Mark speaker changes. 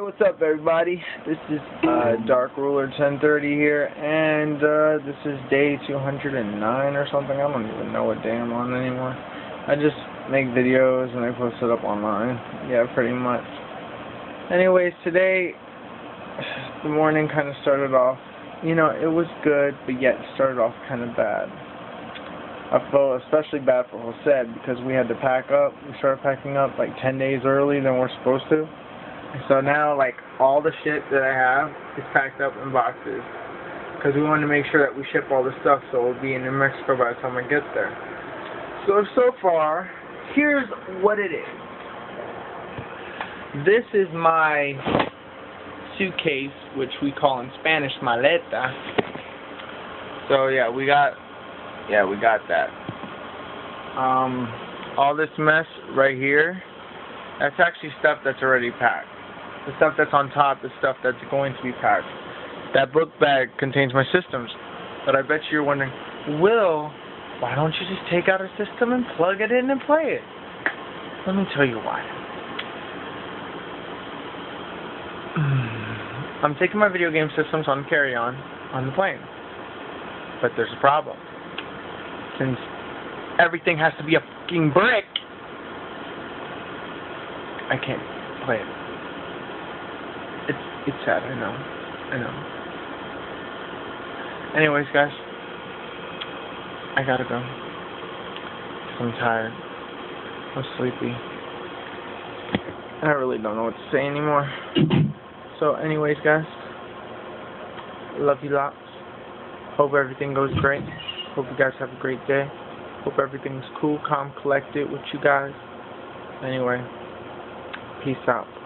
Speaker 1: What's up everybody? This is uh, Dark Ruler 1030 here, and uh, this is day 209 or something. I don't even know what day I'm on anymore. I just make videos and I post it up online. Yeah, pretty much. Anyways, today, the morning kind of started off, you know, it was good, but yet started off kind of bad. I felt especially bad for Jose because we had to pack up. We started packing up like 10 days early than we're supposed to. So now, like, all the shit that I have is packed up in boxes. Because we want to make sure that we ship all the stuff so it'll be in New Mexico by the time I get there. So, so far, here's what it is. This is my suitcase, which we call in Spanish maleta. So, yeah, we got, yeah, we got that. Um, all this mess right here, that's actually stuff that's already packed. The stuff that's on top is stuff that's going to be packed. That book bag contains my systems. But I bet you're wondering, Will, why don't you just take out a system and plug it in and play it? Let me tell you why. I'm taking my video game systems on carry-on on the plane. But there's a problem. Since everything has to be a fucking brick, I can't play it. It's sad, I know. I know. Anyways, guys, I gotta go. I'm tired. I'm sleepy. I really don't know what to say anymore. So, anyways, guys, love you lots. Hope everything goes great. Hope you guys have a great day. Hope everything's cool, calm, collected with you guys. Anyway, peace out.